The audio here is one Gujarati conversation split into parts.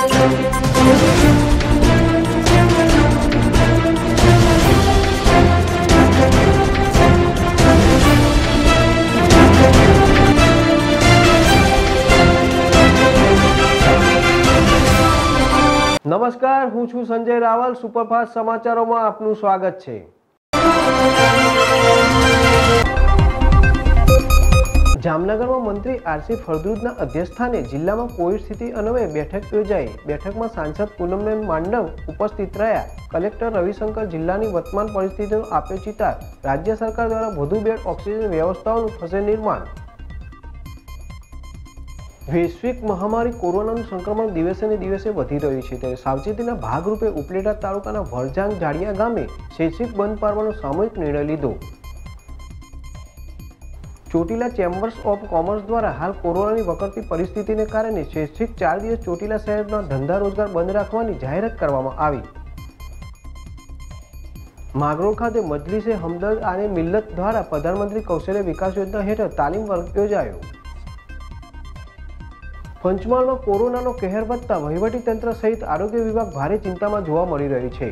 નમસ્કાર હું છું સંજય રાવલ. સુપરફાસ્ટ સમાચારોમાં આપનું સ્વાગત છે. જામનગરમાં મંત્રી આરસી ફળદ્રુદના અધ્યક્ષસ્થાને જિલ્લામાં કોવિડ સ્થિતિ અન્વયે બેઠક યોજાઈ. બેઠકમાં સાંસદ પૂનમબેન માંડવ ઉપસ્થિત રહ્યા. કલેક્ટર રવિશંકર જિલ્લાની વર્તમાન પરિસ્થિતિનો આપ્યો ચિતાર. રાજ્ય સરકાર દ્વારા વધુ બેડ ઓક્સિજન વ્યવસ્થાઓનું થશે નિર્માણ. વૈશ્વિક મહામારી કોરોનાનું સંક્રમણ દિવસે ને દિવસે વધી રહ્યું છે ત્યારે સાવચેતીના ભાગરૂપે ઉપલેટા તાલુકાના વરજાંગ જાડિયા ગામે શૈક્ષિક બંધ પાડવાનો સામૂહિક નિર્ણય લીધો. ચોટીલા ચેમ્બર્સ ઓફ કોમર્સ દ્વારા હાલ કોરોનાની વકરતી પરિસ્થિતિને કારણે શૈક્ષિક ચાર દિવસ ચોટીલા શહેરમાં ધંધા રોજગાર બંધ રાખવાની જાહેરાત કરવામાં આવી. માગરોળ ખાતે મજલિસે હમદર્દ અને મિલ્લત દ્વારા પ્રધાનમંત્રી કૌશલ્ય વિકાસ યોજના હેઠળ તાલીમ વર્ગ યોજાયો. પંચમહાલમાં કોરોનાનો કહેર વધતા વહીવટી તંત્ર સહિત આરોગ્ય વિભાગ ભારે ચિંતામાં જોવા મળી રહ્યું છે.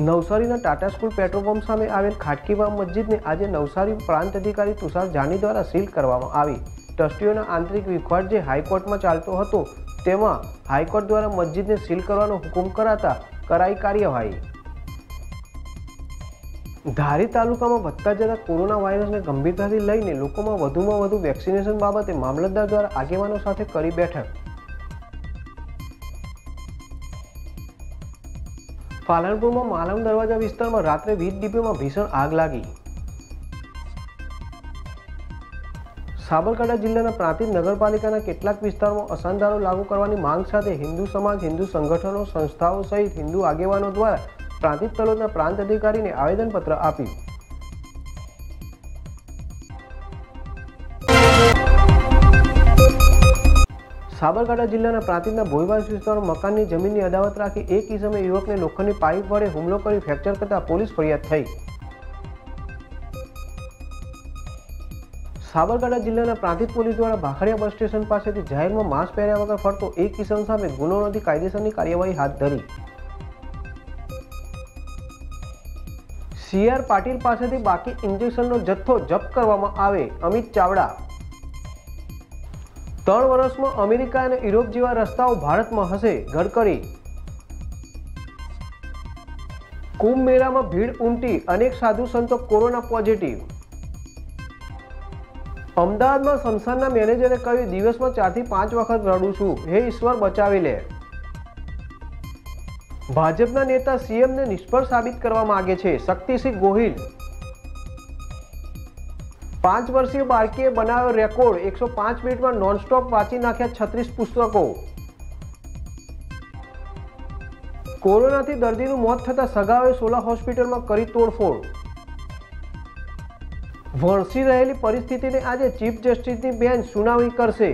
નવસારીના ટાટા સ્કૂલ પેટ્રોલ પંપ સામે આવેલ ખાટકીવા મસ્જિદને આજે નવસારી પ્રાંત અધિકારી તુષાર જાની દ્વારા સીલ કરવામાં આવી. ટ્રસ્ટીઓના આંતરિક વિખવાટ જે હાઈકોર્ટમાં ચાલતો હતો, તેમાં હાઈકોર્ટ દ્વારા મસ્જિદને સીલ કરવાનો હુકુમ કરાતા કરાઈ કાર્યવાહી. ધારી તાલુકામાં વધતા જતા કોરોના વાયરસને ગંભીરતાથી લઈને લોકોમાં વધુમાં વધુ વેક્સિનેશન બાબતે મામલતદાર દ્વારા આગેવાનો સાથે કરી બેઠક. પાલનપુરમાં માલમ દરવાજા વિસ્તારમાં રાત્રે વીજ ડીપીમાં ભીષણ આગ લાગી. સાબરકાંઠા જિલ્લાના પ્રાંતિજ નગરપાલિકાના કેટલાક વિસ્તારોમાં અસંધારો લાગુ કરવાની માંગ સાથે હિન્દુ સમાજ, હિન્દુ સંગઠનો, સંસ્થાઓ સહિત હિન્દુ આગેવાનો દ્વારા પ્રાંતિજ તલોદના પ્રાંત અધિકારીને આવેદનપત્ર આપ્યું. સાબરકાંઠા જિલ્લાના પ્રાંતિજના ભોયવાસ વિસ્તારમાં મકાનની જમીનની અદાવત રાખી એક ઇસમે યુવકને લોખંડની પાઇપ વડે હુમલો કરી ફ્રેક્ચર કરતા પોલીસ ફરિયાદ થઈ. સાબરકાંઠા જિલ્લાના પ્રાંતિજ પોલીસ દ્વારા ભાખડિયા બસ સ્ટેશન પાસેથી જાહેરમાં માસ્ક પહેર્યા વગર ફરતો એક કિસમ સામે ગુનો નોંધી કાયદેસરની કાર્યવાહી હાથ ધરી. સીઆર પાટીલ પાસેથી બાકી ઇન્જેક્શનનો જથ્થો જપ્ત કરવામાં આવે. અમિત ચાવડા ત્રણ વર્ષમાં અમેરિકા અને યુરોપ જેવા રસ્તાઓ ભારતમાં હશે, ગડકરી. કુંભ મેળામાં ભીડ ઉમટી, અનેક સાધુ સંતો કોરોના પોઝિટિવ. અમદાવાદમાં સંસ્થાનના મેનેજરે કહ્યું, દિવસમાં ચારથી પાંચ વખત રડું છું. હે ઈશ્વર, બચાવી લે. ભાજપના નેતા સીએમને નિષ્ફળ સાબિત કરવા માંગે છે. શક્તિસિંહ ગોહિલ પાંચ વર્ષીય બાળકીએ બનાવ્યો રેકોર્ડ. એકસો પાંચ મિનિટમાં નોનસ્ટોપ વાંચી નાખ્યા છત્રીસ પુસ્તકો. કોરોનાથી દર્દીનું મોત થતા સગાઓએ સોલા હોસ્પિટલમાં કરી તોડફોડ. વણસી રહેલી પરિસ્થિતિને આજે ચીફ જસ્ટિસની બેન્ચ સુનાવણી કરશે.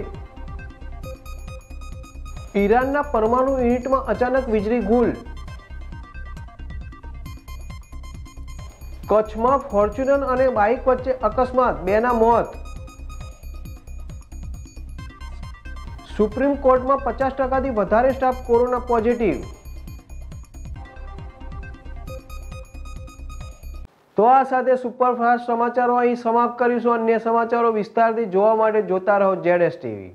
ઈરાનના પરમાણુ યુનિટમાં અચાનક વીજળી ગુલ કચ્છમાં ફોર્ચ્યુનર અને બાઇક વચ્ચે અકસ્માત, બેના મોત. સુપ્રીમ કોર્ટમાં પચાસ ટકાથી વધારે સ્ટાફ કોરોના પોઝિટિવ. તો આ સાથે સુપરફાસ્ટ સમાચારો અહીં સમાપ્ત કરીશું. અન્ય સમાચારો વિસ્તારથી જોવા માટે જોતા રહો જેડએસ ટીવી.